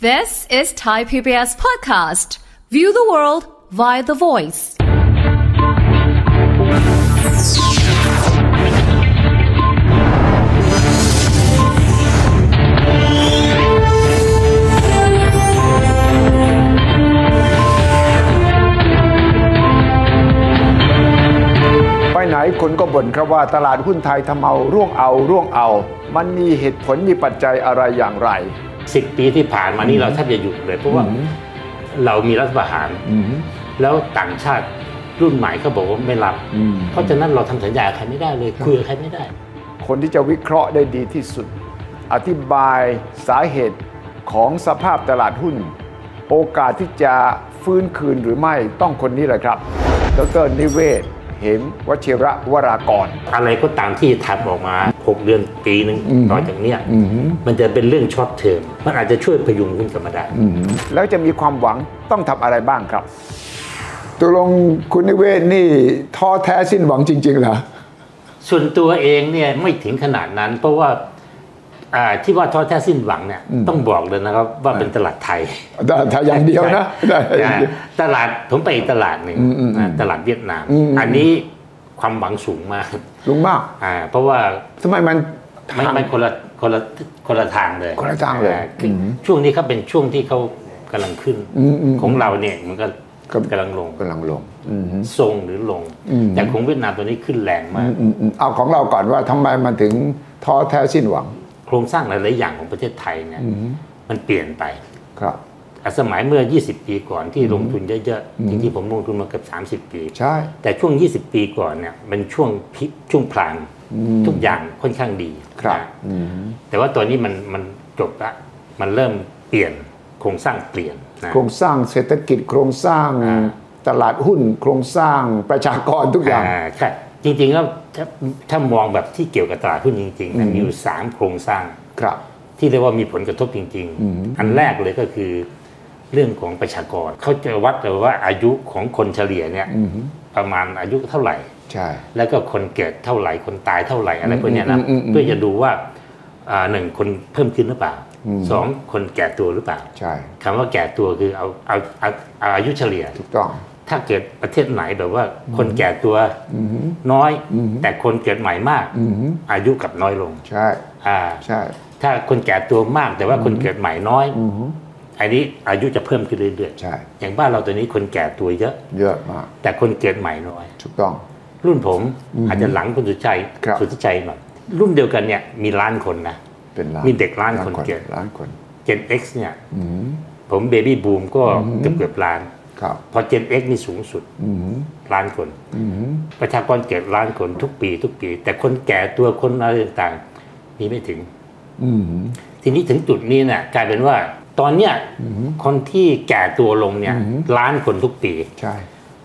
This is Thai PBS podcast. View the world via the voice. ไปไหนคนก็บ่นครับว่าตลาดหุ้นไทยทำเอาร่วงเอาร่วงเอา มันมีเหตุผลมีปัจจัยอะไรอย่างไร สิบปีที่ผ่านมานี่เราแทบจะหยุดเลย เพราะว่าเรามีรัฐประหารแล้วต่างชาติรุ่นใหม่เขาบอกว่าไม่รับอืมเพราะฉะนั้นเราทำสัญญากับใครไม่ได้เลยคุยกับใครไม่ได้ คนที่จะวิเคราะห์ได้ดีที่สุด อธิบายสาเหตุของสภาพตลาดหุ้น โอกาสที่จะฟื้นคืนหรือไม่ต้องคนนี้เลยครับ ดรนิเวศ เหมวชิรวรากร อะไรก็ตามที่ทำออกมา 6 เดือนปีหนึ่งอืมต่อจากเนี้ยอืมมันจะเป็นเรื่อง short term มันอาจจะช่วยพยุงหุ้นกลับมาได้แล้วจะมีความหวังต้องทำอะไรบ้างครับตกลงคุณนิเวศน์นี่ท้อแท้สิ้นหวังจริง ๆเหรอส่วนตัวเองเนี่ยไม่ถึงขนาดนั้น เพราะว่าอ่าที่ว่าท้อแท้สิ้นหวังเนี่ยต้องบอกเลยนะครับว่าเป็นตลาดไทยแต่ถ้าอย่างเดียวนะได้อย่างเดียวตลาดผมไปอีกตลาดหนึ่งอืมอืมอ่าตลาดเวียดนามอืมอืมอันนี้ ความหวังสูงมากลุงมากอ่า เพราะว่าทำไมมันไม่ทางไม่คนละคนละคนละทางเลยคนละทางเลยอ่คืออมช่วงนี้เขาเป็นช่วงที่เขากำลังขึ้นอืมอืมของเราเนี่ยมันก็ครับกำลังลงกำลังลงอืมทรงหรือลงอืมแต่ของเวียดนามตัวนี้ขึ้นแรงมากอืมอืมเอาของเราก่อนว่าทำไมมันถึงท้อแท้สิ้นหวัง โครงสร้างหลายๆอย่างของประเทศไทยเนี่ยมันเปลี่ยนไปครับอะ สมัยเมื่อ 20 ปีก่อนที่ลงทุนเยอะๆจริงๆผมลงทุนมาเกือบ30 ปี ใช่ แต่ช่วง 20 ปีก่อนเนี่ยเป็นช่วงพิช่วงพลางทุกอย่างค่อนข้างดีครับนะอืมแต่ว่าตัวนี้มันมันจบละมันเริ่มเปลี่ยนโครงสร้างเปลี่ยนนะโครงสร้างเศรษฐกิจโครงสร้างอ่าตลาดหุ้นโครงสร้างประชากรทุกอย่างอ่าใช่จริงๆแล้วถ้าถ้ามองแบบที่เกี่ยวกับตลาดหุ้นจริงๆนะมีอยู่สามโครงสร้างครับ ที่เรียกว่ามีผลกระทบจริง ๆ อันแรกเลยก็คือ เรื่องของประชากร เขาจะวัดเลยว่าอายุของคนเฉลี่ยเนี่ยประมาณอายุเท่าไหร่ใช่แล้วก็คนเกิดเท่าไหร่คนตายเท่าไหร่อะไรพวกเนี้ยนะอืมอืมอืมเพื่อจะดูว่าอ่าหนึ่งคนเพิ่มขึ้นหรือเปล่าสองคนแก่ตัวหรือเปล่าใช่คำว่าแก่ตัวคือเอาเอาเอาเอาอายุเฉลี่ยถูกต้องถ้าเกิดประเทศไหนแบบว่าคนแก่ตัวน้อย แต่คนเกิดใหม่มากอืมอายุกลับน้อยลงใช่อ่าใช่ ถ้าคนแก่ตัวมากแต่ว่าคนเกิดใหม่น้อย อืมอันนี้อายุจะเพิ่มขึ้นเรื่อยใช่ๆอย่างบ้านเราตัวนี้คนแก่ตัวเยอะ เยอะมาก แต่คนเกิดใหม่น้อยถูกต้อง รุ่นผมอาจจะหลังคุณสุชัยครับสุชัยหน่อยรุ่นเดียวกันเนี่ยมีล้านคนนะเป็นล้านมีเด็กล้านคนเกิดล้านคน Gen X เนี่ยอืมผมเบบี้บูมก็เกือบเกือบล้านครับพอ Gen X นี่สูงสุดอืมล้านคนอืมประชากรเกิดล้านคนทุกปี ทุกปี แต่คนแก่ตัวคนอะไรต่างๆมีไม่ถึงอืมทีนี้ถึงจุดนี้เนี่ยกลายเป็นว่า ตอนเนี้ยคนที่แก่ตัวลงเนี่ยล้านคนทุกปีใช่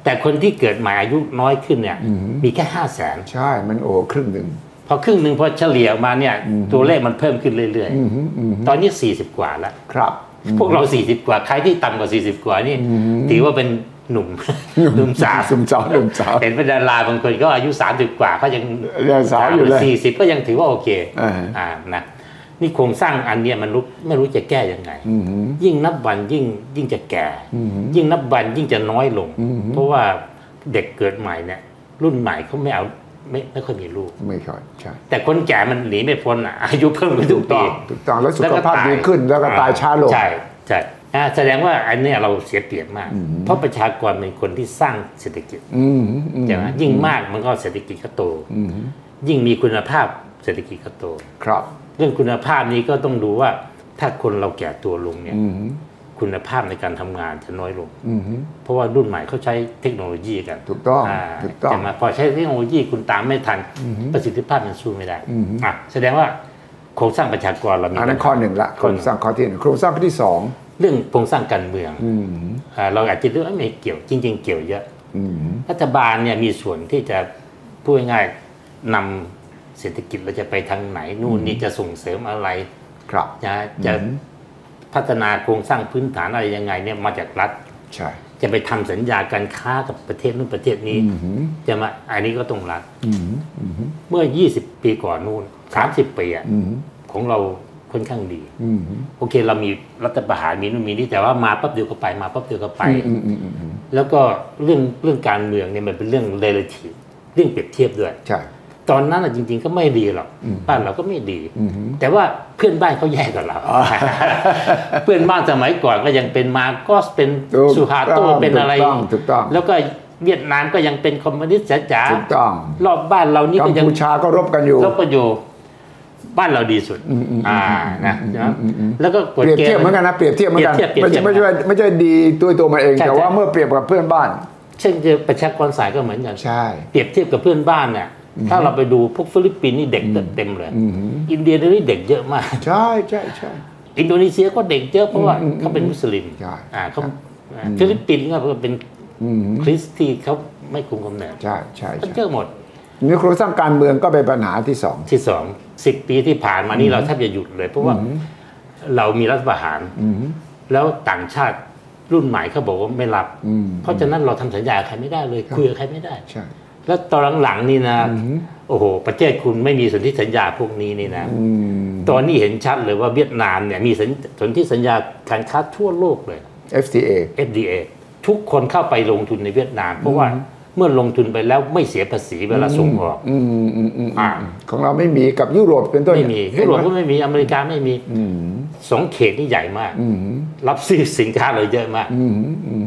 แต่คนที่เกิดใหม่อายุน้อยขึ้นเนี่ยมีแค่ห้าแสนใช่มันโอ้ครึ่งหนึ่งพอครึ่งหนึ่งพอเฉลี่ยออกมาเนี่ยตัวเลขมันเพิ่มขึ้นเรื่อยอืมอืมๆตอนนี้ 40 กว่าแล้วครับ พวกเรา 40 กว่า ใครที่ต่ำกว่า 40 กว่านี่ถือว่าเป็นหนุ่มหนุ่มสาวหนุ่มสาวหนุ่มสาวเห็นเป็นดาราบางคนก็อายุ 30 กว่าเขายังยังสาวอยู่เลยสี่สิบก็ยังถือว่าโอเคอ่าอ่านะ นี่โครงสร้างอันเนี้ยมันรู้ไม่รู้จะแก้ยังไงอืมยิ่งนับวันยิ่งยิ่งจะแก่อืมยิ่งนับวันยิ่งจะน้อยลงอืมเพราะว่าเด็กเกิดใหม่เนี่ย รุ่นใหม่เขาไม่เอาไม่ไม่ค่อยมีลูกไม่ค่อยใช่แต่คนแก่มันหนีไม่พ้นอะอายุเพิ่มขึ้นทุถูกกต้ปีองถูกต้องแล้วสุแล้วขก็ภาพตยดีขึ้นแล้วก็ตายช้าลงใช่ใช่อ่าแสดงว่าอันเนี้ยเราเสียเปรียบมาก เพราะประชากรเป็นคนที่สร้างเศรษฐกิจอืมอืมใช่ไหมยิ่งมากมันก็เศรษฐกิจก็โตอืมยิ่งมีคุณภาพเศรษฐกิจก็โตครับ เรื่องคุณภาพนี้ก็ต้องดูว่าถ้าคนเราแก่ตัวลงเนี่ยอืมคุณภาพในการทำงานจะน้อยลงอืมเพราะว่ารุ่นใหม่เขาใช้เทคโนโลยีกันถูกต้องาถูกต้องจะมาพอใช้เทคโนโลยีคุณตามไม่ทัน ประสิทธิภาพมันสู้ไม่ได้อะแสดงว่าโครงสร้างประชากรเรามีอันนั้นข้อหนึ่งละโครงสร้างข้อที่หนึ่งโครงสร้างข้อที่สองเรื่องโครงสร้างการเมืองอืมอ่าเราอาจจะดูว่าไม่เกี่ยวจริง ๆ เกี่ยวเยอะอืมรัฐบาลเนี่ยมีส่วนที่จะพูดง่ายๆนำ เศรษฐกิจเราจะไปทางไหน นู่นนี่จะส่งเสริมอะไร ครับจะจะพัฒนาโครงสร้างพื้นฐานอะไรยังไงเนี่ยมาจากรัฐใช่จะไปทำสัญญาการค้ากับประเทศนู้นประเทศนี้จะมาอันนี้ก็ต้องรัฐอืมอืมเมื่อ 20 ปีก่อนนู่น 30 ปีอะอืมของเราค่อนข้างดีอืมโอเคเรามีรัฐประหารมีนู่นมีนี่แต่ว่ามาปั๊บเดียวก็ไปมาปั๊บเดียวก็ไปอืมอืมอืมอืมแล้วก็เรื่องเรื่องการเมืองเนี่ยมันเป็นเรื่อง relative เรื่องเปรียบเทียบด้วยใช่ ตอนนั้นน่ะจริง ๆ ก็ไม่ดีหรอกอืมบ้านเราก็ไม่ดีอืมแต่ว่าเพื่อนบ้านเขาแย่กว่าเรา เพื่อนบ้านสมัยก่อนก็ยังเป็นมาโกสเป็นถูกสุฮาโตต้องเป็นอะไรถูกต้องถูกต้องแล้วก็เวียดนามก็ยังเป็นคอมมิวนิสต์จ๋าถูกต้องๆรอบบ้านเรานี่กัก็มยังพูชาก็รบกันอยู่รบกันอยู่บ้านเราดีสุดอืมอืมอ่า นะอืมนะอืมอืมแล้วก็กฎเปรียบเกณเทียบฑ์เหมือนกันนะ เปรียบเทียบเหมือนกันเปรียบเทียบไม่ใช่เปรีไม่ยบเทีใช่ยบไม่ใช่ดีตัวตัวมันเองใช่แต่ว่าใช่เมื่อเปรียบกับเพื่อนบ้าน เช่นเจอประชากรสายก็เหมือนกัน ใช่ เปรียบเทียบกับเพื่อนบ้านเนี่ย ถ้าเราไปดูพวกฟิลิปปินส์นี่เด็กเต็มเลยอืมอินเดียนี่เด็กเยอะมาก ใช่ใช่ใช่อินโดนีเซียก็เด็กเยอะเพราะว่าอืมอืมเขาเป็นมุสลิมใช่อ่าเขาครับอ่าฟิลิปปินส์ก็เป็นอืมคริสต์ที่เขาไม่คุมกำเนิดใช่ใช่ก็ใช่เยอะหมดนี่โครงสร้างการเมืองก็เป็นปัญหาที่สองที่สองสิบปีที่ผ่านมานี่เราแทบจะหยุดเลย เพราะว่าเรามีรัฐประหารอืมแล้วต่างชาติรุ่นใหม่เขาบอกว่าไม่รับอืมเพราะฉะนั้นเราทำสัญญากับใครไม่ได้เลยคุยกับใครไม่ได้ใช่ แล้วตอนหลังๆนี่นะอืมโอ้โห ประเทศคุณไม่มีสนธิสัญญาพวกนี้นี่นะอืมตอนนี้เห็นชัดเลยว่าเวียดนามเนี่ยมีสนสนธิสัญญาการค้าทั่วโลกเลย FTA FDA ทุกคนเข้าไปลงทุนในเวียดนาม เพราะว่าเมื่อลงทุนไปแล้วไม่เสียภาษีเวลาส่งออกอืมอืมอืมอืมอ่าของเราไม่มีกับยุโรปเป็นต้นไม่มีเห็ยุนโรปไหก็ไม่มีอเมริกาไม่มีอืมสองเขตนี่ใหญ่มากอืมรับซื้อสินค้าเราเยอะมากอืมอืม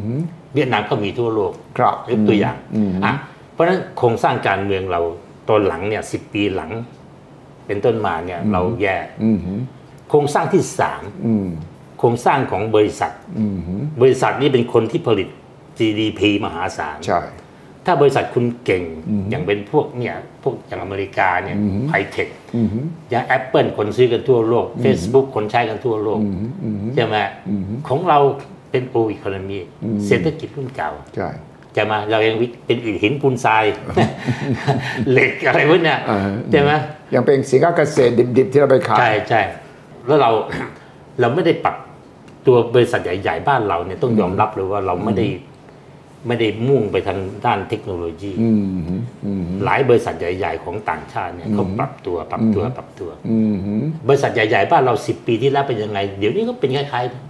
เวียดนามก็มีทั่วโลกครับยกตัวอย่างอืมอะ เพราะฉะนั้นโครงสร้างการเมืองเราตอนหลังเนี่ยสิปีหลัง เป็นต้นมาเนี่ยเราแย่อืมโครงสร้างที่สามอืมโครงสร้างของบริษัทอืมบริษัทนี้เป็นคนที่ผลิต GDP มหาศาลใช่ถ้าบริษัทคุณเก่งอย่างเป็นพวกเนี่ยพวกอย่างอเมริกาเนี่ยอืมไฮเทคอืมอย่าง Apple คนซื้อกันทั่วโลก Facebook คนใช้กันทั่วโลกอืมอืมใช่ไหมอืมของเราเป็นโออีโคโนมีอืมเศรษฐกิจรุ่นเก่าใช่ใช่ไหมเรายังเป็นอิฐหินปูนทรายเหล็กอะไรพวกเนี้ยอ่าใช่ไหมยังเป็นสินค้าเกษตรดิบๆที่เราไปขายใช่ใช่แล้วเราเราไม่ได้ปรับตัวบริษัทใหญ่ๆบ้านเราเนี่ยต้องยอมรับเลยว่าเราไม่ได้ไม่ได้มุ่งไปทางด้านเทคโนโลยีอืมอืมหลายบริษัทใหญ่ ๆ ของต่างชาติเนี่ยเขาปรับตัวปรับตัวปรับตัวอืมบริษัทใหญ่ๆบ้านเราสิบปีที่แล้วเป็นยังไง เดี๋ยวนี้ก็เป็นคล้ายอืมๆ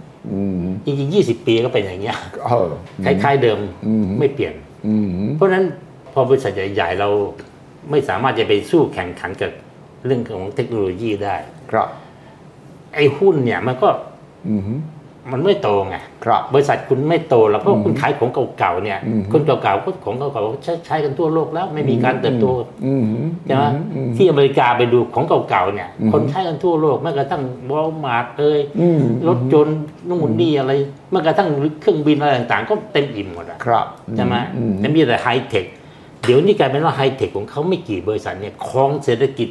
จริงๆยี่สิบปีก็เป็นอย่างเงี้ยเออคล้ายๆเดิมอืมไม่เปลี่ยนอืมเพราะฉะนั้นพอบริษัทใหญ่ๆเราไม่สามารถจะไปสู้แข่งขันกับเรื่องของเทคโนโลยีได้ ครับ ไอ้หุ้นเนี่ยมันก็อื มมันไม่โตไงครับบริษัทคุณไม่โตแล้วเพราะคุณขายของเก่าๆเนี่ยอืมคนเก่าๆก็ของเก่าๆใช้ใช้กันทั่วโลกแล้วไม่มีการเติบโตอืมใช่ไหมอืมที่อเมริกาไปดูของเก่าๆเนี่ยอืมคนใช้กันทั่วโลกแม้กระทั่งวอลมาร์ทเอ้ยอืมรถยนต์นู่นนี่อะไรแม้กระทั่งเครื่องบินอะไรต่างๆ ก็เต็มอิ่มหมดอะครับใช่ไหมอืมแต่มีแต่ไฮเทคเดี๋ยวนี้กลายเป็นว่าไฮเทคของเขาไม่กี่บริษัทเนี่ยครองเศรษฐกิจ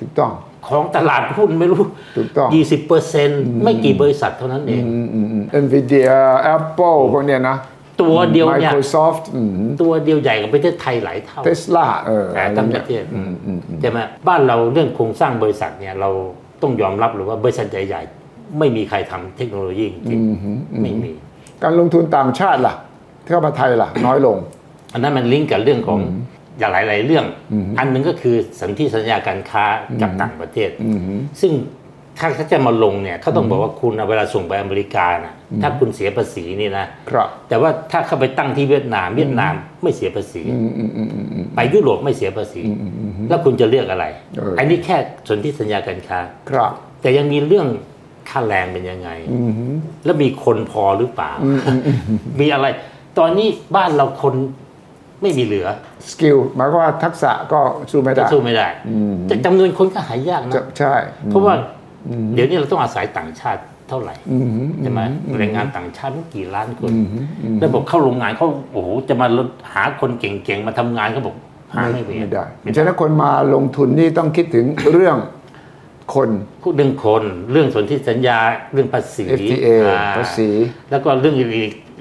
ถูกต้องของตลาดหุ้นไม่รู้ถูกต้องยี่สิบเปอร์เซ็นต์ไม่กี่บริษัทเท่านั้นเองอืมอืมอืม Nvidia Apple พวกเนี้ยนะ ตัวเดียวเนี่ย Microsoft อืมตัวเดียวใหญ่กว่าประเทศไทยหลายเท่า Tesla เออแต่ทั้งประเทศอืมอืมอืมใช่ไหมบ้านเราเรื่องโครงสร้างบริษัทเนี่ยเราต้องยอมรับเลยว่าบริษัทใหญ่ๆ ไม่มีใครทำเทคโนโลยีจริงอืมอืมๆไม่มี การลงทุนต่างชาติล่ะเข้ามาไทยล่ะ น้อยลง อันนั้นมันลิงก์กับเรื่องของ อย่างหลาย ๆ เรื่องอืมอันหนึงก็คือสันที่สัญญาการค้ากับต่างประเทศอืมซึ่งถ้าเขาจะมาลงเนี่ยเขาต้องบอกว่าคุณเอาเวลาส่งไปอเมริกานะถ้าคุณเสียภาษีนี่นะครับแต่ว่าถ้าเข้าไปตั้งที่เวียดนาม เวียดนามไม่เสียภาษีอืมอืมอืมอืมอืมไปยุโรปไม่เสียภาษี แล้วคุณจะเลือกอะไรเอออัอันนี้แค่สนที่สัญญาการค้าครับแต่ยังมีเรื่องค่าแรงเป็นยังไงอืมแล้วมีคนพอหรือเปล่า มีอะไร ตอนนี้บ้านเราคน ไม่มีเหลือ สกิลหมายความว่าทักษะก็สู้ไม่ก็ได้สู้ไม่ได้อืมแต่จำนวนคนก็หายากนะจะใช่ เพราะว่าเดี๋ยวนี้เราต้องอาศัยต่างชาติเท่าไหร่อืมใช่ไหมแรงงานต่างชาติกี่ล้านคนอืมอืมแล้วบอกเข้าโรงงานเขาโอ้โหจะมาหาคนเก่งๆมาทำงานเขาบอกหาไม่ไม่ได้ได้ฉะนั้นคนมาลงทุนนี่ต้องคิดถึงเรื่องคนพูดเรื่องคนเรื่องสนธิสัญญาเรื่องภาษี FTA อ่ภาษี แล้วก็เรื่องอีก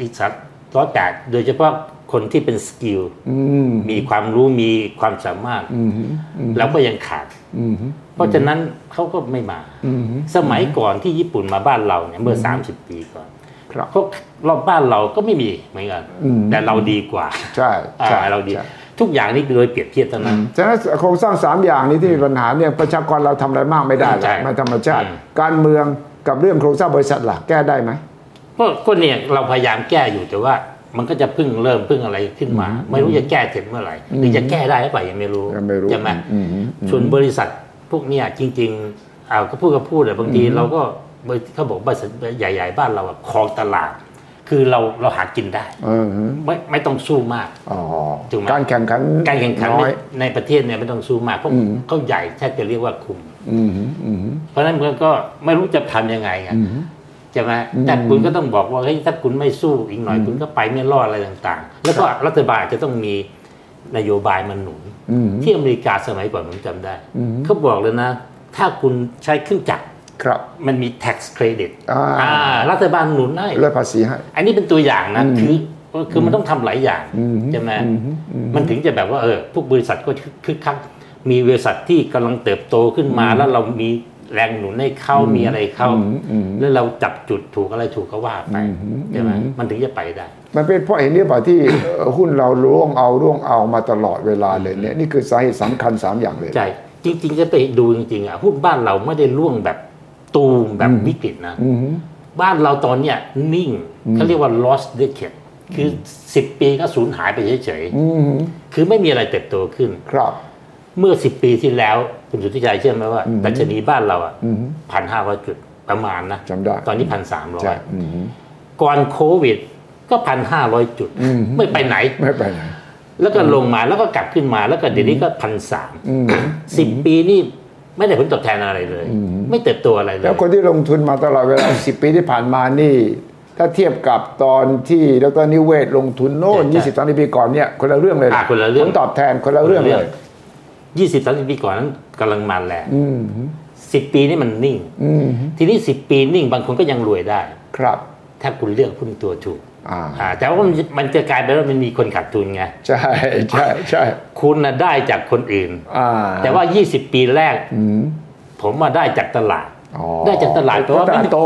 อีกสักร้อยแปดโดยเฉพาะ คนที่เป็นสกิลอืมมีความรู้มีความสามารถอืมอืมเราก็ยังขาดอืมเพราะฉะนั้นเขาก็ไม่มาอืมสมัยก่อนที่ญี่ปุ่นมาบ้านเราเนี่ยเมื่อ 30 ปีก่อนครับพวกรอบบ้านเราก็ไม่มีเหมือนกันอืมแต่เราดีกว่าใช่ใช่อ่าเราดีใช่ทุกอย่างนี่โดยเปรียบเทียบเท่านั้น ฉะนั้นโครงสร้างสามอย่างนี้ที่มีปัญหาเนี่ยประชากรเราทำอะไรมากไม่ได้หรใช่อกมันธรรมชาติอืมการเมืองกับเรื่องโครงสร้างบริษัทหลักแก้ได้ไหมก็ก็เนี่ยเราพยายามแก้อยู่แต่ว่า มันก็จะพึ่งเริ่มพึ่งอะไรขึ้นมา ไม่รู้จะแก้เสร็จเมื่อไหร่หรือจะแก้ได้หรือเปล่ายังไม่รู้ยังไม่รู้ใช่ไหมอืมอืมส่วนบริษัทพวกเนี้ยจริงๆเอาก็พูดก็พูดแต่บางทีเราก็บริเขาบอกบริษัทใหญ่ ๆ บ้านเราอะครองตลาด คือเราเราหากินได้เออฮึไม่ไม่ต้องสู้มากอ๋อถูกไหมการแข่งขันการแข่งขันน้ในอยในประเทศเนี่ยไม่ต้องสู้มากเพราะอืมเขาใหญ่แทบจะเรียกว่าคุมอืมฮึอืมฮึเพราะฉะนั้นมันก็ไม่รู้จะทำยังไงไงอืมฮึ ใช่ไหมอืมแต่คุณก็ต้องบอกว่าเฮ้ยถ้าคุณไม่สู้อีกหน่อยคุณก็ไปไม่รอดอะไรต่างๆ แล้วก็รัฐบาลจะต้องมีนโยบายมันหนุนอืมฮึที่อเมริกาสมัยก่อนผมจำได้อืมเขาบอกเลยนะ ถ้าคุณใช้เครื่องจักรครับมันมี tax credit อ่าอ่ารัฐบาลหนุนให้ลดภาษีให้อันนี้เป็นตัวอย่างนะอืมคือคือมันต้องทำหลายอย่างอืมใช่ไหมอืมอืมมันถึงจะแบบว่าเออพวกบริษัทก็คึกคักมีบริษัทที่กำลังเติบโตขึ้นมาแล้วเรามี แรงหนุนให้เข้ามีอะไรเข้าอืมอืมแล้วเราจับจุดถูกอะไรถูกก็ว่าไปอืมใช่ไหมอืมมันถึงจะไปได้ มันเป็นเพราะเห็นนี่ป่ะที่เอ่อหุ้นเราร่วงเอาร่วงเอามาตลอดเวลาเลยเนี่ยนี่คือสาเหตุสำคัญสามอย่างเลยใช่จริงๆจะไปดูจริงๆอะหุ้นบ้านเราไม่ได้ร่วงแบบตูมแบบวิกฤตนะอืมฮึบ้านเราตอนเนี้ยนิ่งเขาเรียกว่า lost decade คือ 10 ปีก็สูญหายไปเฉยอืมฮึๆคือไม่มีอะไรเติบโตขึ้นครับ เมื่อ10ปีที่แล้ว คุณสุทธิชัยเชื่อไหมว่าอืมดัชนีบ้านเราอะอืมฮึพันห้าร้อยจุดประมาณนะจำได้ตอนนี้พันสามร้อใช่ยอืมฮึก่อนโควิด ก็พันห้าร้อยจุดอืมไม่ไปไหนไม่ไปไหน แล้วก็ลงมาแล้วก็กลับขึ้นมาแล้วก็เดี๋ยวนี้ก็พันสามอืมสิบปีนี่ไม่ได้ผลตอบแทนอะไรเลยอืมไม่เติบโตอะไรเลยแล้วคนที่ลงทุนมาตลอดเวลา10ปีที่ผ่านมานี่ ถ้าเทียบกับตอนที่ดรนิเวศน์ลงทุนโน่นใช่ใช่20 30ปีก่อนเนี่ยคนละเรื่องเลยอะคนละเรื่องผลตอบแทนคนละเรื่องเลย ยี่สิบสามสิบปีก่อนนั้นกำลังมาแรงอืมสิบปีนี่มันนิ่งอืมทีนี้สิบปีนิ่งบางคนก็ยังรวยได้ ครับ ถ้าคุณเลือกหุ้นตัวถูกอ่าอ่าแต่ว่ามันมันจะกลายเป็นว่ามันมีคนขาดทุนไงใช่ใช่ใช่คุณนะได้จากคนอื่นอ่าแต่ว่า 20 ปีแรกอืมผมมาได้จากตลาดอ๋อ ได้จากตลาดแต่ว่าตลาดไม่โต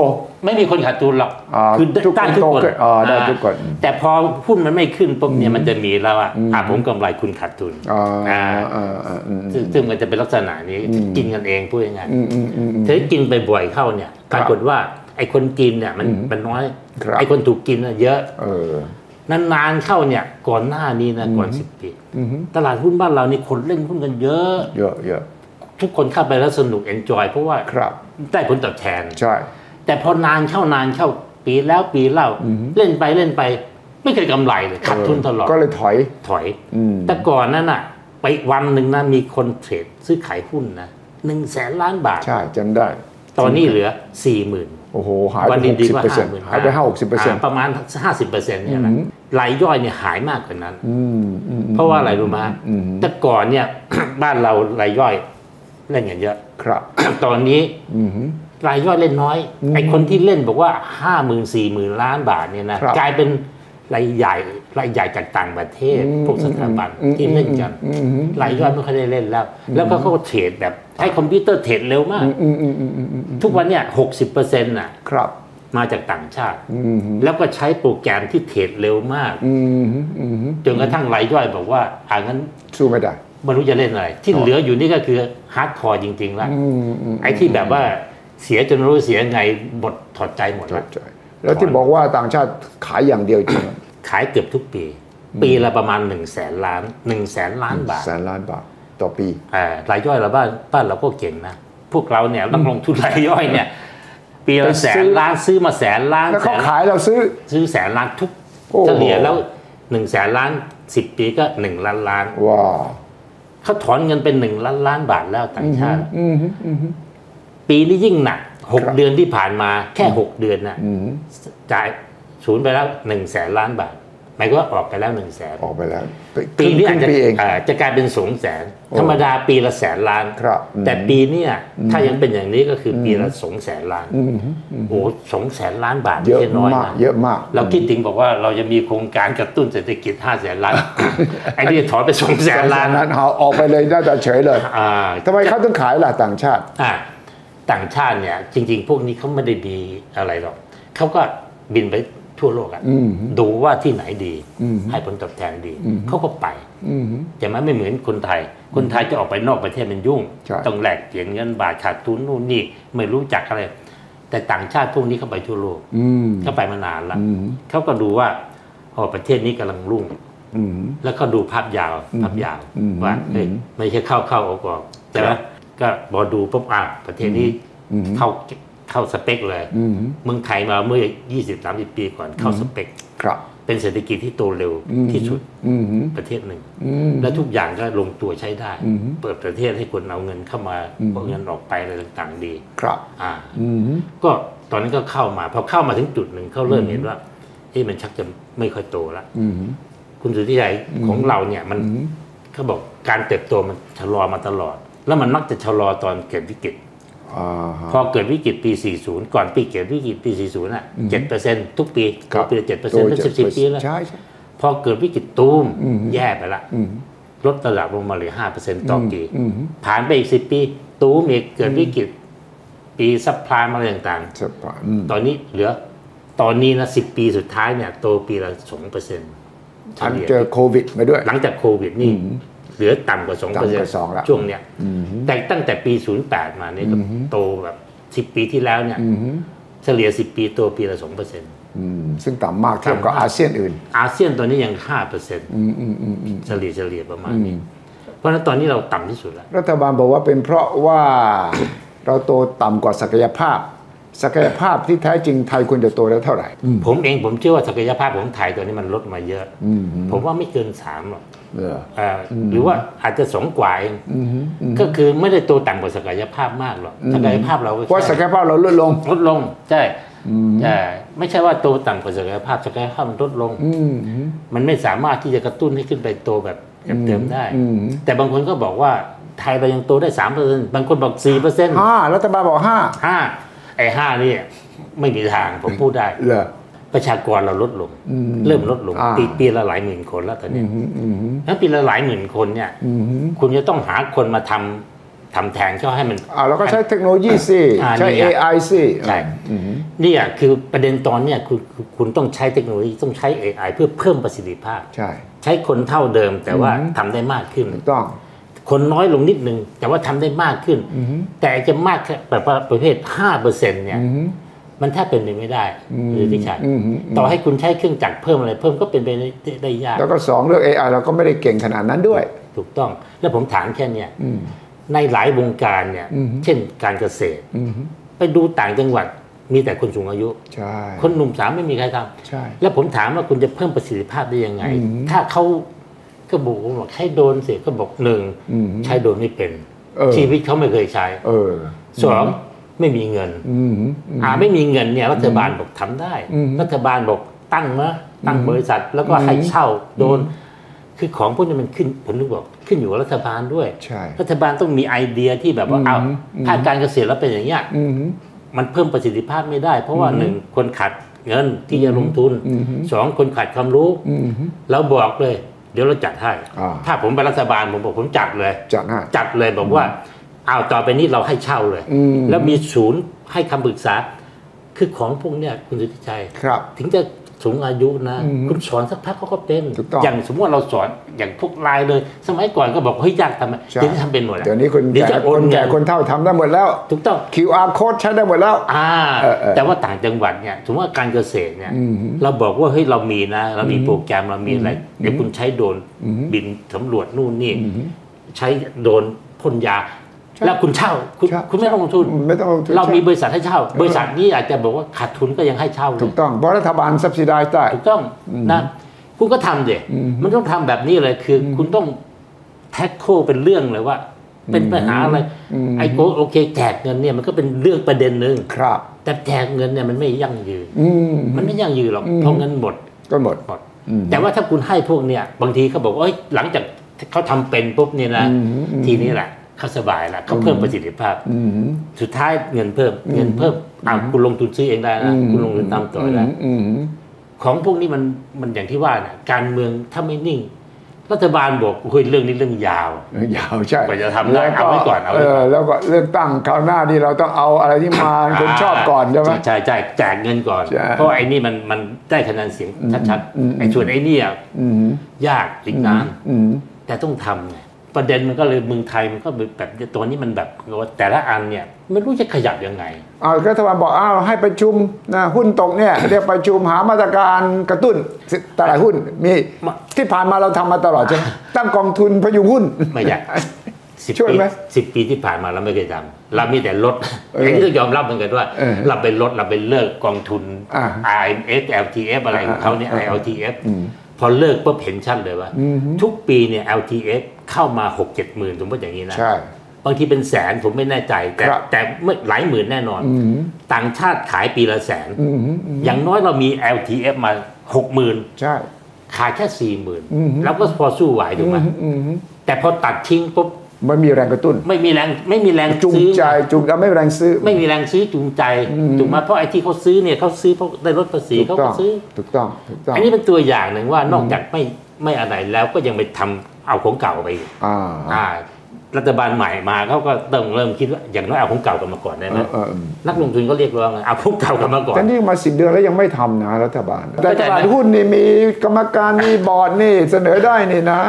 ไม่มีคนขาดทุนหรอกอ่าคือทุกคนได้ทุกโตคนขึ้นอ่าได้ทุกคนแต่พอหุ้นมันไม่ขึ้นปุ๊บเนี่ยมันจะมีแล้วว่าอ่าผมกำไรคุณขาดทุนอ่าอ่าอ่าอ่าอืมซึ่งซึ่งมันจะเป็นลักษณะนี้กินกันเองพูดง่ายอืมอืมอืมอืมๆถ้ากินไปบ่อยเข้าเนี่ยคปรับรากฏว่าไอ้คนกินเนี่ยมันมันน้อยครับไอ้คนถูกกินน่ะเยอะเออนานๆเข้าเนี่ยก่อนหน้านี้นะก่อนสิบปีอืมตลาดหุ้นบ้านเรานี่คนเล่นหุ้นกันเยอะ เยอะเยอะ ทุกคนเข้าไปแล้วสนุกเอนจอยเพราะว่าครับได้ผลตอบแทนใช่ แต่พอนานเข้านานเข้าปีแล้วปีเล่าเล่นไปเล่นไป ไม่เคยกำไรเลยขาดทุนตลอดก็เลยถอยถอยอืมแต่ก่อนนั้นน่ะ ไปวันหนึ่งนะมีคนเทรดซื้อขายหุ้นนะหนึ่งแสนล้านบาท ใช่จำได้ ตอนนี้เหลือสี่หมื่นโอ้โหหายไปวันหกดีสิบๆก็เปอร์เซ็นห้าต์หมื่นหายไปห้าหกสิบเปอร์เซ็นต์ประมาณห้าสิบเปอร์เซ็นต์เนี่ยนะอืมรายย่อยเนี่ยหายมากกว่านั้นอืมอืมเพราะว่าอะไรรู้ไหมอืมแต่ก่อนเนี่ยบ้านเรารายย่อย เล่นกันเยอะ ครับ ตอนนี้อืมรายย่อยเล่นน้อยอืมไอ้คนที่เล่นบอกว่าห้าหมื่นสี่หมื่นล้านบาทเนี่ยนะครับกลายเป็นรายใหญ่รายใหญ่จากต่างประเทศอืมพวกสถาบันอืมที่เล่นกันอืมอืมรายย่อยไม่ค่อยได้เล่นแล้ว แล้วก็เขาก็ trade แบบใช้คอมพิวเตอร์ trade เร็วมากอืมอืมอืมอืมอืมอืมทุกวันเนี่ยหกสิบเปอร์เซ็นต์น่ะครับมาจากต่างชาติอืมแล้วก็ใช้โปรแกรมที่ trade เร็วมากอืมอืมจนกระทั่งรายย่อยบอกว่าอ่างั้นสู้ไม่ได้ ไม่รู้จะเล่นอะไร ที่เหลืออยู่นี่ก็คือฮาร์ดคอร์จริงๆแล้วอืมอืมไอ้ที่แบบว่าเสียจนรู้เสียไงหมดถอดใจหมดใช่แล้วใช่แล้วที่บอกว่าต่างชาติขายอย่างเดียวจริงขายเกือบทุกปี ปีละประมาณ1นึ่งแสนล้าน1นึ่งแสนล้านบาทแสนล้านบาทต่อปีอ่ารายย่อยเราบ้านบ้านเราก็เก่งนะพวกเราเนี่ยต้องลงทุนรายย่อยเนี่ย ปีละไปแสซื้นอล้านซื้อมาแสนล้านแล้วแสเขานขายเราซื้อซื้อแสนล้านทุกโอ้โหเฉลี่ยแล้วหนึ่งแสนล้านสิบปีก็หนึ่งล้านล้านว้าว เขาถอนเงินเป็นหนึ่งล้านล้านบาทแล้วต่างชาติอืมอืมปีนี้ยิ่งหนักหกครับเดือนที่ผ่านมาแค่หกเดือนน่ะอืมจ่ายศูนย์ไปแล้วหนึ่งแสนล้านบาท หมายความว่าออกไปแล้วหนึ่งแสนออกไปแล้วปีนี้คอารึ่จงจะปีเองอ่าจะกลายเป็นสองแสนโอ้ธรรมดาปีละแสนล้านครับอืมแต่ปีเนี้ยถ้ายังเป็นอย่างนี้ก็คือปีละสองแสนล้านอืมโอ้สองแสนล้านบาทเยอะไม่ใช่น้อยมากนะเยอะมาก เราคิดถึงบอกว่าเราจะมีโครงการกระตุ้นเศรษฐกิจห้าแสนล้านไอ้นี่ถอนไปสองแสนล้านนั้นเอาออกไปเลยน่าจะเฉยเลยอ่าทำไมเขาต้องขายล่ะต่างชาติอ่าทต่างชาติเนี่ยจริง ๆ พวกนี้เขาไม่ได้มีอะไรหรอกเขาก็บินไป ททั่วโลกอะอืมดูว่าที่ไหนดีอืมให้ผลตอบแทนดี เขาก็ไปอืมแต่มันไม่เหมือนคนไทย คนไทยจะออกไปนอกประเทศมันยุ่งใช่ต้องแลกเปลี่ยนเงินบาทขาดทุนนู่นนี่ไม่รู้จักอะไร แต่ต่างชาติพวกนี้เขาไปทั่วโลกอืมเขาไปมานานละอืมเขาก็ดูว่าอ๋อประเทศนี้กำลังรุ่งอืมแล้วก็ดูภาพยาวภาพยาวอืมว่าเฮ้ยอืมไม่ใช่เข้าเข้าออกออกใช่ไหมก็บอดูปุ๊บอะประเทศนี้อืมเข้า เข้าสเปคเลยอืมเมืองไทยมาเมื่อ 20-30 ปีก่อนเข้าสเปคครับเป็นเศรษฐกิจที่โตเร็วอืมที่สุดอืมประเทศหนึ่งอืมและทุกอย่างก็ลงตัวใช้ได้อืมเปิดประเทศให้คนเอาเงินเข้ามาอืมเอาเงินออกไปอะไรต่างๆดี ครับอ่าอืมก็ตอนนั้นก็เข้ามาพอเข้ามาถึงจุดหนึ่งเขาเริ่มเห็นว่าเอ๊ะมันชักจะไม่ค่อยโตละอืมคุณสุทธิชัยของเราเนี่ยมันอืมเขาบอกการเติบโตมันชะลอมาตลอด แล้วมันมักจะชะลอตอนเกิดวิกฤตอ่าฮะ พอเกิดวิกฤตปี 40 ก่อนปีเกิดวิกฤตปี 40น่ะ7%ทุกปีครับปีละ7%เป็นสิบสิบปีแล้วใช่ใช่พอเกิดวิกฤตตูมอืมแย่ไปละอืมลดระดับลงมาเหลือ5%ต่อปีอืมผ่านไปอีก10ปี ตูมอีกเกิดวิกฤตปีซัพพลายมาอะไรต่างสปาอืมๆตอนนี้เหลือตอนนี้นะ10ปีสุดท้ายเนี่ยโตปีละ2%เฉอันลี่ยเจอโควิดมาด้วย หลังจากโควิดนี่ เหลือต่ำกว่า2%ต่ำกว่าสองละช่วงเนี้ยแต่ตั้งแต่ปี 08 มาเนี่ยก็โตแบบ10ปีที่แล้วเนี่ยอืมเฉลี่ย10ปีโตปีละ2%อืมซึ่งต่ำมากเทียบกับต่ำมากอาเซียนอื่น อาเซียนตอนนี้ยัง5%อืมอืมอืมอืมเฉลี่ยเฉลี่ยประมาณนี้เพราะฉะนั้นตอนนี้เราต่ำที่สุดแล้ว รัฐบาลบอกว่าเป็นเพราะว่าเราโตต่ำกว่าศักยภาพ ศักยภาพที่แท้จริงไทยควรจะโตได้เท่าไหร่ ผมเองผมเชื่อว่าศักยภาพของไทยตอนนี้มันลดมาเยอะอืมผมว่าไม่เกินสามหรอกเออเอ่ออหรือว่าอาจจะสองกว่าเองอืมอืมก็คือไม่ได้โตต่ำกว่าศักยภาพมากหรอกศักยภาพเราก็เพราะศักแค่ยภาพเราลดลงลดลงใช่ใช่ไม่ใช่ว่าโตต่ำกว่าศักยภาพศักยภาพมันลดลงอืมมันไม่สามารถที่จะกระตุ้นให้ขึ้นไปโตแบบเดิมๆได้อืมแต่บางคนก็บอกว่าไทยเรายังโตได้สามเปอร์เซ็นต์บางคนบอกสี่เปอร์เซ็นต์ห้ารัฐบาลบอกห้าห้า ไอ้ห้านี่ไม่มีทางผมพูดได้เหรอประชากรเราลดลงอืมเริ่มลดลงอ่าปีปีละหลายหมื่นคนแล้วตอนอืนี้มอืมอืมแล้วปีละหลายหมื่นคนเนี่ยอืมคุณจะต้องหาคนมาทำทำแทนเขาให้มันอ่าเราก็ใช้เทคโนโลยีสิอ่าใช้นี่ไง AI สิใช่อืมเนี่ยคือประเด็นตอนเนี่ยคือคือคุณต้องใช้เทคโนโลยีต้องใช้ AI เพื่อเพิ่มประสิทธิภาพ ใช่ ใช้คนเท่าเดิมแต่ว่าอืมทำได้มากขึ้นถูกต้อง คนน้อยลงนิดนึง แต่ว่าทำได้มากขึ้นอืมแต่จะมากแค่แบบว่าประเภท5%เนี่ยอืมมันแทบเป็นไปไม่ได้อืมหรือที่ใช่อืมอืมต่อให้คุณใช้เครื่องจักรเพิ่มอะไร เพิ่มก็เป็นไปได้ได้ยาก แล้วก็สองเรื่อง AI เราก็ไม่ได้เก่งขนาดนั้นด้วย ถูกต้อง แล้วผมถามแค่เนี้ยอืมในหลายวงการเนี่ยอืมเช่นการเกษตรอืมไปดูต่างจังหวัดมีแต่คนสูงอายุใช่คนหนุ่มสาวไม่มีใครทำใช่แล้วผมถามว่าคุณจะเพิ่มประสิทธิภาพได้ยังไงอืมถ้าเขา ก็บอกว่าใช้โดรนเสียก็บอกหนึ่งอืมใช้โดรนไม่เป็นเออชีวิตเขาไม่เคยใช้เออสองไม่มีเงินอืมอ่าไม่มีเงินเนี่ยรัฐบาลบอกทำได้อืมรัฐบาลบอกตั้งนะตั้งบริษัทแล้วก็ให้เช่าโดรนคือของพวกนี้มันขึ้นผมนึกบอกขึ้นอยู่กับรัฐบาลด้วยใช่รัฐบาลต้องมีไอเดียที่แบบว่าอืมเอาอืมภาคการเกษตรแล้วเป็นอย่างเงี้ยอืมมันเพิ่มประสิทธิภาพไม่ได้ เพราะว่าหนึ่งคนขาดเงินที่จะลงทุนอืมสองคนขาดความรู้อืมเราบอกเลย เดี๋ยวเราจัดให้อ่าถ้าผมเป็นรัฐบาลผมบอกผมจัดเลย จัดให้จัดเลยบอกว่าเอาต่อไปนี้เราให้เช่าเลยอืมแล้วมีศูนย์ให้คำปรึกษา คือของพวกเนี้ยคุณสุทธิชัยครับถึงจะ สูงอายุนะอืมคุณสอนสักพักเขาก็เป็นถูกต้องอย่างสมมติว่าเราสอนอย่างพวกไลน์เลย สมัยก่อนก็บอกเฮ้ยยากทำไมใช่เดี๋ยวนี้ทำเป็นหมดแล้วเดี๋ยวนี้คนเดี๋ยวแก่จะโอคนนเงิแก่นคนเฒ่าทำได้หมดแล้วถูกต้อง QR code ใช้ได้หมดแล้วอ่าเออเออแต่ว่าต่างจังหวัดเนี่ยสมมติว่าการเกษตรเนี่ยอืมเราบอกว่าเฮ้ยเรามีนะ เรามีโปรแกรมเรามีอะไรเดี๋ยวคุณใช้โดรนบินสำรวจนู่นนี่ใช้โดรนพ่นยา แล้วคุณเช่าคุณใช่คุณไม่ต้องลงทุนไม่ต้องลงทุนเรามีบริษัทให้เช่า บริษัทนี้อาจจะบอกว่าขาดทุนก็ยังให้เช่าเลถูยกต้องเพราะรัฐบาล subsidize ได้ถูกต้องนะคุณก็ทำเด็มันต้องทำแบบนี้เลยคืออคุณต้องแท็กโคเป็นเรื่องเลยว่า เป็นปัญหาอะไรอืมไอ้โกโอเคแจกเงินเนี่ยมันก็เป็นเรื่องประเด็นหนึ่งครับ แต่แจกเงินเนี่ยมันไม่ยั่งยืนอืมมันไม่ยั่งยืนหรอกอืมเพราะเงินหมดก็หมดหมดอืมแต่ว่าถ้าคุณให้พวกเนี่ย บางทีเขาบอกว่าเอ้ยหลังจากเขาทำเป็นปุ๊บเนี่ยนะอืมอืมทีนี้แหละ เขาสบายละเขาเพิ่มประสิทธิภาพอืมสุดท้ายเงินเพิ่มเงินเพิ่มอ่าคุณลงทุนซื้อเองได้นะคุณลงทุนตามต่อได้อืมของพวกนี้มันมันอย่างที่ว่าน่ะการเมืองถ้าไม่นิ่ง รัฐบาลบอกคุยเรื่องนี้เรื่องยาว ยาวใช่กว่าจะทำได้แล้วเอาไว้ก่อนเอาไว้ก่อนแล้วก็เลือกตั้งคราวหน้านี่เราต้องเอาอะไรที่มาคนชอบก่อนใช่ไหมใช่ใช่แจกเงินก่อนใช่เพราะไอ้นี่มันมันได้คะแนนเสียงชัดอืมๆไอ้ส่วนไอ้นี่อะอืมยากอีกนานอืมแต่ต้องทำไง ประเด็นมันก็เลยเมืองไทยมันก็แบบตัวนี้มันแบบแต่ละอันเนี่ยไม่รู้จะขยับยังไงอ้าวรัฐบาลบอกอ้าวให้ประชุมนะหุ้นตกเนี่ยเรียกประชุมหามาตรการกระตุ้นตลาดหุ้นมีมาที่ผ่านมาเราทำมาตลอดใช่ไหมตั้งกองทุนพยุงหุ้นไม่อยากสิบช่วยปีไหมสิบปีที่ผ่านมาเราไม่เคยทำเรามีแต่ลดเออไอ้นี่ต้องยอมรับเหมือนกันว่าเออเราไปลดเราไปเลิกกองทุนอ่า IMF LTF อะไรของเขาเนี่ยอ่าอ่า ILTF พอเลิกปุ๊บเห็นชัดเลยว่า ทุกปีเนี่ย LTF เข้ามาหกเจ็ดหมื่นสมมติอย่างนี้นะ ใช่ บางทีเป็นแสนผมไม่แน่ใจ แต่ครับแต่ไม่หลายหมื่นแน่นอนต่างชาติขายปีละแสน อืมอืมอย่างน้อยเรามี LTF มาหกหมื่นใช่ ขายแค่สี่หมื่นอืม แล้วก็พอสู้ไหวถูกไหมอืมแต่พอตัดทิ้งปุ๊บมันมีแรงกระตุ้น ไม่มีแรงไม่มีแรงจูงซื้อ ใจจูงเอาไม่มีแรงซื้อ ไม่มีแรงซื้อจูงใจถูกไหมเพราะไอ้ที่เขาซื้อเนี่ยเขาซื้อเพราะได้ลดภาษีถูกเขาต้ก็องซื้อ ถูกต้องถูกต้องอันนี้เป็นตัวอย่างหนึ่งว่านอกจากไม่ไม่อะไรแล้วก็ยังไปทำ เอาของเก่าไปอีกอ่าอ่ารัฐบาลใหม่มาเขาก็ต้องเริ่มคิดว่าอย่างน้อยเอาของเก่ากลับมาก่อนได้ไหมเออเออนักลงทุนก็เรียกร้องไงเอาของเก่ากลับมาก่อนแต่นี่มาสิบเดือนแล้วยังไม่ทำนะรัฐบาลแต่เข้าใจตไหมลาดหุ้นนี่มีกรรมการมีบอร์ดนี่เสนอได้นี่นะ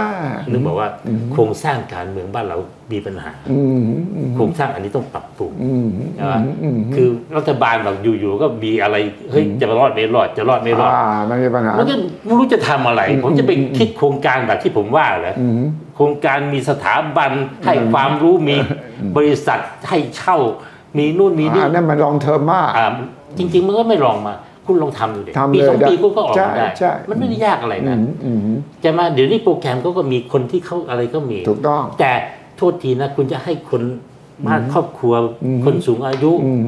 นึกบอกว่าโครงสร้างการเมืองบ้านเรามีปัญหาอืมอืมโครงสร้างอันนี้ต้องปรับปรุงอืมใช่ไหมอืมคือรัฐบาลแบบอยู่ๆก็มีอะไรเฮ้ยจะรอดไม่รอดจะรอดไม่รอดอ่ามันมีปัญหามันก็ไม่รู้จะทำอะไร ผมจะไปคิดโครงการแบบที่ผมว่าเหรออโครงการมีสถาบันให้ความรู้มีบริษัทให้เช่า มีนู่นมีนี่อ่านั่นมันลองเทอมมากอ่าจริง ๆ มันก็ไม่ลองมาคุณลองทำดูดิทำปีเลยสองปีได้คุณก็ออกใช่มาได้ใช่มันไม่ได้ยากอะไรอืนะมอืมจะมาเดี๋ยวนี้โปรแกรมเขาก็มีคนที่เขาอะไรก็มีถูกต้องแต่ โทษทีนะคุณจะให้คนบ้านครอบครัวอืมคนสูงอายุอืม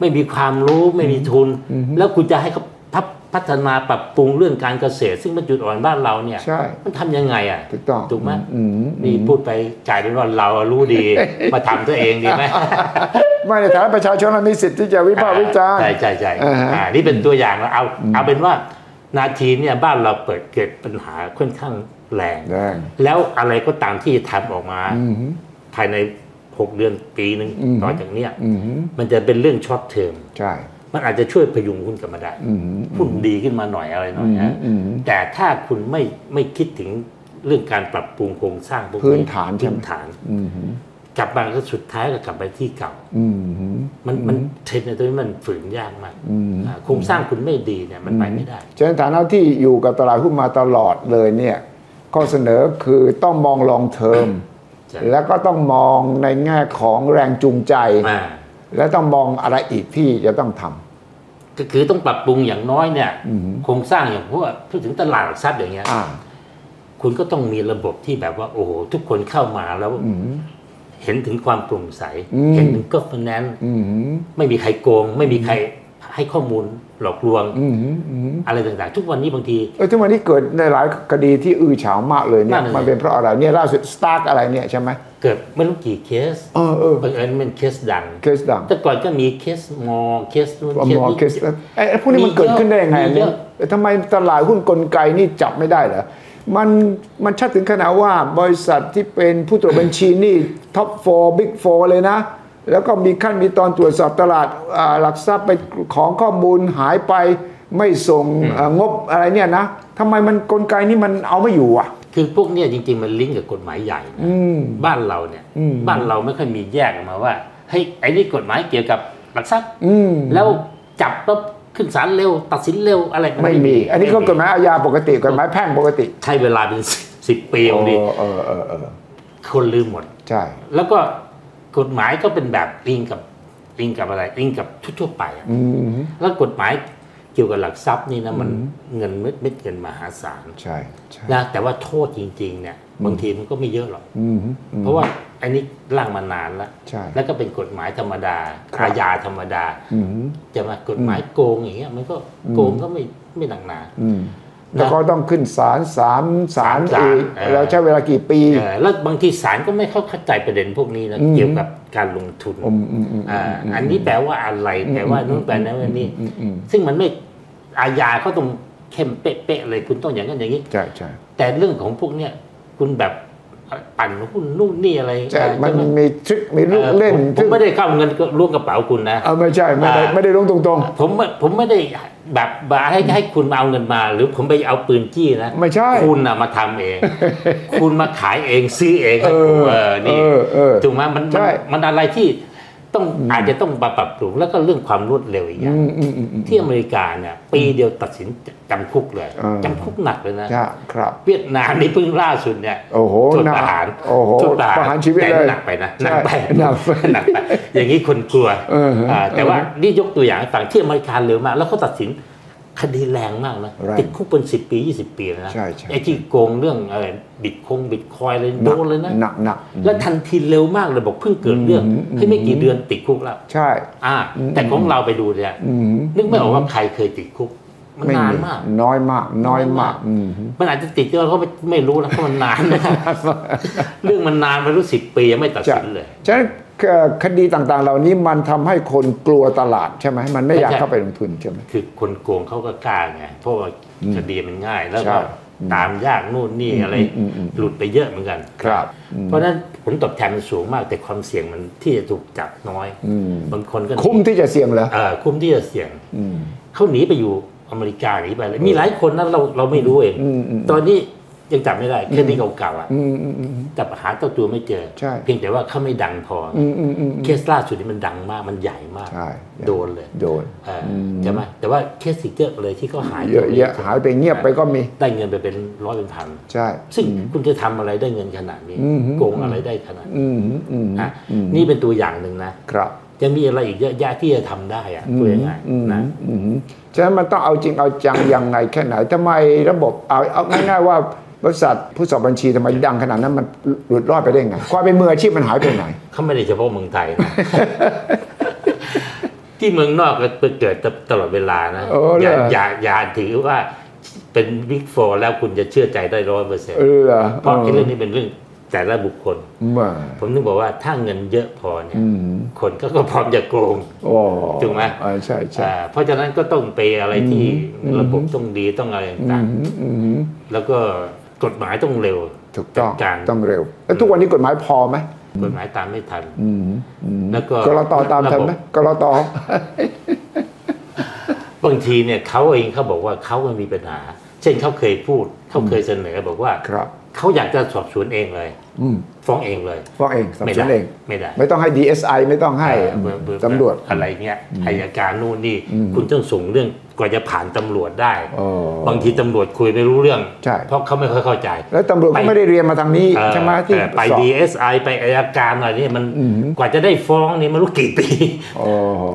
ไม่มีความรู้ไม่มีทุนอืมแล้วคุณจะให้เขาพัฒพัฒนาปรับปรุงเรื่องการเกษตร ซึ่งเป็นจุดอ่อนบ้านเราเนี่ยใช่มันทำยังไงอะถูกต้องถูกไหมอืมนี่พูดไปกลายเป็นว่าเรารู้ดี มาทำตัวเองดีไหมไม่ในฐานะประชาชนเรามีสิทธิ์ที่จะวิพากษ์วิจารณ์ใช่ใช่ใช่อ่าฮะอ่านี่เป็นตัวอย่างแล้วเอาเอาเป็นว่านาทีเนี่ยบ้านเราเปิดเกิดปัญหาค่อนข้าง แรงแรง แล้วอะไรก็ตามที่ทำออกมาอืมภายในหกเดือนปีหนึ่งอืมต่อจากเนี้ยอืมมันจะเป็นเรื่องช็อตเทอมใช่ มันอาจจะช่วยพยุงหุ้นกลับมาได้อืมหุ้นดีขึ้นมาหน่อยอะไรหน่อยอืมฮะอืมแต่ถ้าคุณไม่ไม่คิดถึงเรื่องการปรับปรุงโครงสร้างพวกพื้นฐานใช่พื้ไหมนฐานอืมกลับมาก็สุดท้ายก็กลับไปที่เก่าอืมมันมันเทรนด์ในตัวนี้มันฝืนยากมากอืมอ่าโครงสร้างคุณไม่ดีเนี่ยมันไปไม่ได้ฉะนั้นฐานะที่อยู่กับตลาดหุ้นมาตลอดเลยเนี่ย ข้อเสนอคือต้องมองลองเทอมใช่แล้วก็ต้องมองในแง่ของแรงจูงใจอ่าและต้องมองอะไรอีกที่จะต้องทำก็คือต้องปรับปรุงอย่างน้อยเนี่ยโครงสร้างอย่างพวกพูดถึงตลาดหลักทรัพย์อย่างเงี้ยอ่าคุณก็ต้องมีระบบที่แบบว่า โอ้โหทุกคนเข้ามาแล้วอืมเห็นถึงความโปร่งใสอืมเห็นถึง governance อืมไม่มีใครโกง ไม่มีใคร ให้ข้อมูลหลอกลวงอืมอืมอะไรต่างๆ ทุกวันนี้บางทีเออทุกวันนี้เกิดในหลายคดีที่อื้อฉาวมากเลยเนี่ยนั่นน่ะมันเป็นเพราะอะไรเนี่ยล่าสุด STARK อะไรเนี่ยใช่ไหมเกิดไม่รู้กี่เคสเออเออบังเอิญเป็นเคสดังเคสดัง แต่ก่อนก็มีเคสมอเคสนู่นมอเคสไอ้ไอ้พวกนี้มันเกิดขึ้นได้ยังไงมีเยเนี่ยอะเอ้ยทำไมตลาดหุ้นกลไกนี่จับไม่ได้เหรอมันมันชัดถึงขนาดว่าบริษัทที่เป็นผู้ตรวจบัญชีนี่ท็อปโฟบิ๊กโฟเลยนะ แล้วก็มีขั้นมีตอนตรวจสอบตลาดอ่าหลักทรัพย์ไปของข้อมูลหายไปไม่ส่งเอ่องบอะไรเนี่ยนะทำไมมันกลไกนี่มันเอาไม่อยู่อะ คือพวกเนี้ยจริง ๆ มันลิงก์กับกฎหมายใหญ่นะอืมบ้านเราเนี่ยอืมบ้านเราไม่ค่อยมีแยกออกมาว่าเฮ้ยไอ้นี่กฎหมายเกี่ยวกับหลักทรัพย์อืมแล้วจับแล้วขึ้นศาลเร็ว ตัดสินเร็วอะไรนไม่มี อันนี้ก็กฎหมายอาญาปกติกฎหมายแพ่งปกติ ใช้เวลาเป็นสิบปีบางทีเออเออเออคนลืมหมดใช่ แล้วก็ กฎหมายก็เป็นแบบลิงกับลิงกับอะไรลิงกับทั่วๆไปอะอืมแล้วกฎหมายเกี่ยวกับหลักทรัพย์นี่นะมันเงินเม็ดเม็ดเงินมหาศาลใช่ใช่นะแต่ว่าโทษจริงๆเนี่ยบางทีมันก็ไม่เยอะหรอกอืมอืมเพราะว่าอันนี้ร่างมานานแล้วใช่แล้วก็เป็นกฎหมายธรรมดาครับอาญาธรรมดาอืมจะมากฎหมายโกงอย่างเงี้ยมันก็โกงก็ไม่ไม่หนักหนาอืม แล้วก็ต้องขึ้นศาลสามศาลศาลอีกเออแล้วใช้เวลากี่ปีเออแล้วบางทีศาลก็ไม่เข้าเข้าใจประเด็นพวกนี้นะอืมเกี่ยวกับการลงทุนอืมอืมอืมอ่าอันนี้แปลว่าอะไรแปลว่านู้นแปลนั้นแปลนี้อืมอืมซึ่งมันไม่อาญาเขาต้องเข้มเป๊ะๆเลยคุณต้องอย่างนั้นอย่างนี้ใช่ใช่แต่เรื่องของพวกเนี้ยคุณแบบ ปั่นหุ้นนู่นนี่อะไรใช่มันใช่ไหมีทริคมีลูกออเล่นผมผซึ่มงไม่ได้เข้าเงินล่วงกระเป๋าคุณนะเอาไม่ใช่ไม่ได้อ่าไม่ได้ลงตรงผมไม่ผมไม่ได้แบบบาให้ให้คุณมาเอาเงินมา หรือผมไปเอาปืนจี้นะไม่ใช่คุณน่ะมาทำเอง คุณมาขายเองซื้อเองให้ผมเออเออนี่เออเออถูกไหมมันใช่มันมันอะไรที่ ต้องอาจจะต้องมาปรับปรุงแล้วก็เรื่องความรวดเร็วอีกอย่างอืมอืมอืมอืมที่อเมริกาเนี่ยปีเดียวตัดสินจำคุกเลยเออจำคุกหนักเลยนะใช่ครับเวียดนามนี่เพิ่งล่าสุดเนี่ยโอ้โหโทษหนักประหารโอ้โหโทษประหารประหารชีวิตแต่เลยหนักไปนะหใช่นักไปหนักไปหนักไปอย่างนี้คนกลัวเออฮะาแต่ว่าเออนี่ยกตัวอย่างให้ฟังที่อเมริกาเร็วมากแล้วเขาตัดสิน คดีแรงมากนะแรงติดคุกเป็นสิบปียี่สิบปีเลยนะใช่ใช่ไอ้ที่โกงเรื่องอะไรบิตคงบิตคอยเลยโดนเลยนะหนักหนักแล้วทันทีเร็วมากเลยบอกเพิ่งเกิดเรื่องอืมอืมให้ไม่กี่เดือนติดคุกแล้วใช่ อ่า แต่ของเราไปดูเนี่ยอืมนึกไม่ออกว่าใครเคยติดคุกมันไม่นานมีมาก น้อยมาก น้อยมากอืมมันอาจจะติดก็เขาไม่ไม่รู้นะเพราะมันนานนะเรื่องมันนานไปรู้สิบปียังไม่ตัดใช่สินเลยฉะนั้นเอ่อ คดีต่างๆ เหล่านี้มันทำให้คนกลัวตลาดใช่ไหมมันไม่อยากไม่ใช่เข้าไปลงทุนใช่ไหมคือคนโกงเขาก็กล้าไงเพราะว่าคดีมันง่ายแล้วใช่ก็ตามยากนู่นนี่อะไรอืมอืมหลุดไปเยอะเหมือนกันครับอืมเพราะฉะนั้นผลตอบแทนมันสูงมากแต่ความเสี่ยงมันที่จะถูกจับน้อยอืมบางคนก็คุ้มที่จะเสี่ยงเหรอเออคุ้มที่จะเสี่ยงอืมเขาหนีไปอยู่อเมริกาหนีไปเลยมีหลายคนนะเราเราไม่รู้เองอืมอืมตอนนี้ ยังจับไม่ได้คดีเก่าๆอะอืมอืมอืมจับหาเจ้าตัวไม่เจอใช่เพียงแต่ว่าเขาไม่ดังพอออืมอืมอืมเคสล่าสุดนี่มันดังมากมันใหญ่มากใช่โดนเลยโดนเอออใช่ไหมแต่ว่าเคสอีกเยอะเลยที่เขาหายเยอะแยะหายไปเงียบไปก็มีได้เงินไปเป็นร้อยเป็นพันใช่ ซึ่งคุณจะทำอะไรได้เงินขนาดนี้อืมโกงอะไรได้ขนาดนี้อืมอืมอะอืมนี่เป็นตัวอย่างหนึ่งนะครับยังมีอะไรอีกเยอะแยะที่จะทำได้อะพูดง่ายอืมๆนะอืมฉะนั้นมันต้องเอาจริงเอาจังยังไงแค่ไหนทำไมระบบเอาเอาง่ายๆว่า บริษัทผู้สอบบัญชีทำไมดังขนาดนั้นมันหลุดรอดไปได้ไงความเป็นมืออาชีพมันหายไปไหนเขาไม่ได้เฉพาะเมืองไทยนะที่เมืองนอกก็เกิดตลอดเวลานะเอออย่าเหรออย่าอย่าถือว่าเป็นบิ๊กโฟแล้วคุณจะเชื่อใจได้ร้อยเปอร์เซ็นต์เออเพราะไอ้เรื่องนี้เป็นเรื่องแต่ละบุคคลมาผมนึกบอกว่าถ้าเงินเยอะพอเนี่ยอืมคนก็ก็พร้อมจะโกงโอ้ถูกไหมอ่าใช่ใช่อ่าเพราะฉะนั้นก็ต้องไปอะไรที่ระบบต้องดีต้องอะไรอืต่างมอืมๆแล้วก็ กฎหมายต้องเร็วถูกต้องจัดการต้องเร็ว แล้วทุกวันนี้กฎหมายพอไหมกฎหมายตามไม่ทันอืมอืมแล้วก็กรตตามทันไหมระบบกรตบางทีเนี่ยเขาเองเขาบอกว่าเขาไม่มีปัญหา เช่นเขาเคยพูดเขาเคยเสนอบอกว่าครับเขาอยากจะสอบสวนเองเลยอืม ฟ้องเองเลยฟ้องเองสอบไม่สวได้นเองไม่ได้ ไม่ต้องให้ DSI ไม่ต้องให้เออเบอเบอตำรวจอะไรเงี้ยอายการนู่นนี่อืมคุณต้องส่งเรื่องกว่าจะผ่านตำรวจได้อ๋อบางทีตำรวจคุยไม่รู้เรื่องใช่เพราะเขาไม่ค่อยเข้าใจ แล้วตำรวจไปก็ไม่ได้เรียนมาทางนี้เออใช่ไหมที่แต่ไปสอบ DSI ไปอายการอะไรนี่มันอืมกว่าจะได้ฟ้องนี่มันรู้กี่ปีโอ้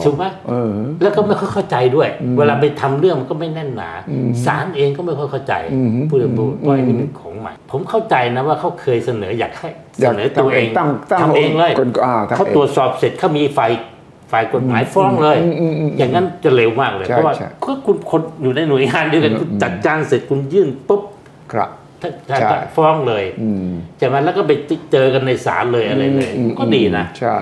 ถูกไหมเออแล้วก็ไม่ค่อยเข้าใจด้วย เวลาไปทำเรื่องมันก็ไม่แน่นหนาอืมศาลเองก็ไม่ค่อยเข้าใจอืมพูดถึงอืมว่าอันนี้เป็นของใหม่ ผมเข้าใจนะว่าเขาเคยเสนออยากให้อเสยากนอตัวเองตั้งตั้งทำเองเลยคนก็อ่าทำเองเขาตรวจสอบเสร็จเขามีฝ่ายฝ่ายกฎหมายฟ้องเลยอืมอืมอืมอย่างนั้นจะเร็วมากเลยใช่เพราะว่าใช่ก็คุณคนอยู่ในหน่วยงานเดียวกันคุณจัดการเสร็จคุณยื่นปุ๊บครับถ้าถ้าใช่ฟ้องเลยอืมใช่ไหมแล้วก็ไปเจอกันในศาลเลยอะไรเลยอืมก็ดีนะใช่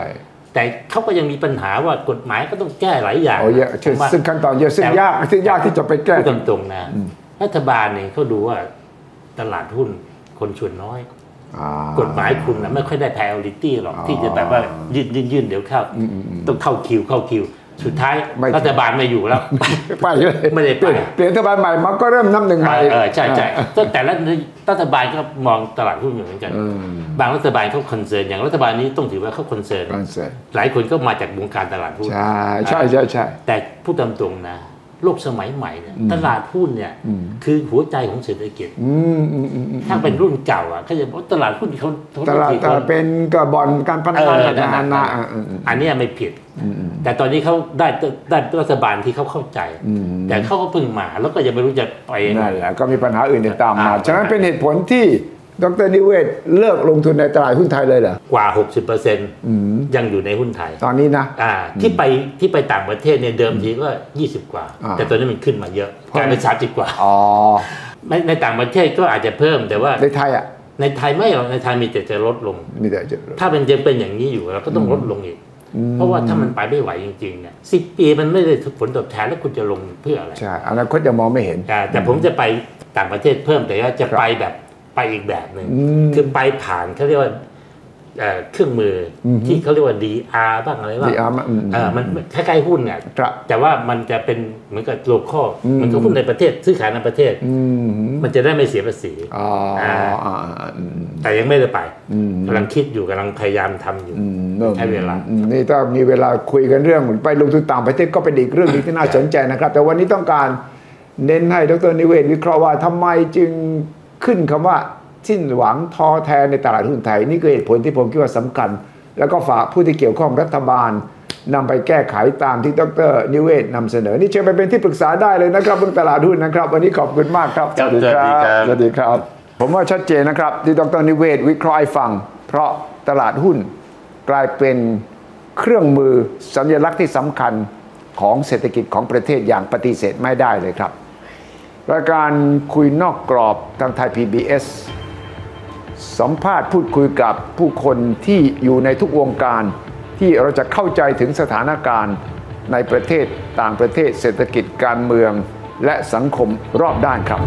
แต่เขาก็ยังมีปัญหาว่ากฎหมายก็ต้องแก้หลายอย่างโอ้เยอะผมว่าซึ่งขั้นตอนเยอะซึ่งแต่ยากซึ่งยากที่จะไปแก้พูดตรงๆนะรัฐบาลเนี่ยเขาดูว่าตลาดหุ้นคนส่วนน้อยอ่า กฎหมายคุณนะไม่ค่อยได้ priority หรอกอ๋อที่จะแบบว่ายื่นยื่นยื่นเดี๋ยวเข้าอืมอืมอืมต้องเข้าคิวเข้าคิว สุดท้ายไม่รัฐบาลไม่อยู่แล้วไปเลยไม่ได้ไปเปลี่ยนเปลี่ยนรัฐบาลใหม่มันก็เริ่มนับหนึ่งใหม่เออเออใช่ใช่แต่แต่ละรัฐบาลก็มองตลาดหุ้นอยู่เหมือนกันอืมบางรัฐบาลเขา concern อย่างรัฐบาลนี้ต้องถือว่าเขา concern concern หลายคนก็มาจากวงการตลาดหุ้นใช่ใช่ใช่ใช่แต่พูดตามตรงนะ โลกสมัยใหม่เนี่ยตลาดหุ้นเนี่ยอืมคือหัวใจของเศรษฐกิจอืมอืมอืมอืมถ้าเป็นรุ่นเก่าอะเขาจะบอกว่าตลาดหุ้นเขาเขาตลาดธุรกิจตลาดเป็นกระบวนการพนันเออต่างๆนานั่นนาน่ะอ่าอืมอืมอันเนี้ยไม่ผิดอืมอืมแต่ตอนนี้เขาได้ได้รัฐบาลที่เขาเข้าใจอืมแต่เขาก็เพิ่งมาแล้วก็ยังไม่รู้จะไปยังไงนั่นแหละก็มีปัญหาอื่นตามมาอ่าฉะนั้นเป็นเหตุผลที่ ดรนิเวศน์เลิกลงทุนในตลาดหุ้นไทยเลยเหรอ กว่า 60%อืมยังอยู่ในหุ้นไทย ตอนนี้นะอ่าที่ไปที่ไปต่างประเทศเนี่ยเดิมทีก็ 20 กว่าอ่าแต่ตอนนี้มันขึ้นมาเยอะเพราะกลายเป็น30 กว่าอ๋อในในต่างประเทศก็อาจจะเพิ่มแต่ว่าในไทยอะในไทยไม่หรอกในไทยมีแต่จะลดลงมีแต่จะถ้าเป็นยังเป็นอย่างนี้อยู่เราก็ต้องลดลงอีก เพราะว่าถ้ามันไปไม่ไหวจริงๆเนี่ยสิปีมันไม่ได้ผลตอบแทนแล้วคุณจะลงเพื่ออะไรใช่อนาคตจะมองไม่เห็นอ่าแต่ผมจะไปต่างประเทศเพิ่มแต่ว่าจะไปแบบ ไปอีกแบบหนึ่งคือไปผ่านเขาเรียกว่าเอ่อเครื่องมืออที่เขาเรียกว่า DR บ้างอะไรบ้าง DR มาอืมเออมันคล้ายๆหุ้นเนี่ยครับแต่ว่ามันจะเป็นเหมือนกับโลคอลมันก็หุ้นในประเทศซื้อขายในประเทศมันจะได้ไม่เสียภาษีอ๋ออ่าอ่าอืมแต่ยังไม่ได้ไปกำลังคิดอยู่กำลังพยายามทำอยู่เริ่มใช้เวลาอืมนี่ถ้ามีเวลาคุยกันเรื่องไปลงทุนต่างประเทศก็เป็นอีกเรื่องหนึงที่น่าสนใจนะครับ แต่วันนี้ต้องการเน้นให้ดรนิเวศน์วิเคราะห์ว่าทำไมจึง ขึ้นคำว่าสิ้นหวังท้อแท้ในตลาดหุ้นไทย นี่คือเหตุผลที่ผมคิดว่าสำคัญ แล้วก็ฝากผู้ที่เกี่ยวข้องรัฐบาลนำไปแก้ไขตามที่ดรนิเวศน์นำเสนอ นี่เชิญไปเป็นที่ปรึกษาได้เลยนะครับเรื่องตลาดหุ้นนะครับ วันนี้ขอบคุณมากครับครับสวัสดีครับสวัสดีครับ ผมว่าชัดเจนนะครับ ที่ดรนิเวศน์วิเคราะห์ให้ฟัง เพราะตลาดหุ้นกลายเป็นเครื่องมือสัญลักษณ์ที่สำคัญของเศรษฐกิจของประเทศอย่างปฏิเสธไม่ได้เลยครับ รายการคุยนอกกรอบทางไทย PBS สัมภาษณ์พูดคุยกับผู้คนที่อยู่ในทุกวงการ ที่เราจะเข้าใจถึงสถานการณ์ในประเทศต่างประเทศเศรษฐกิจการเมือง และสังคมรอบด้านครับ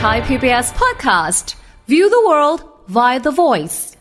Thai PBS podcast. View the world via the voice.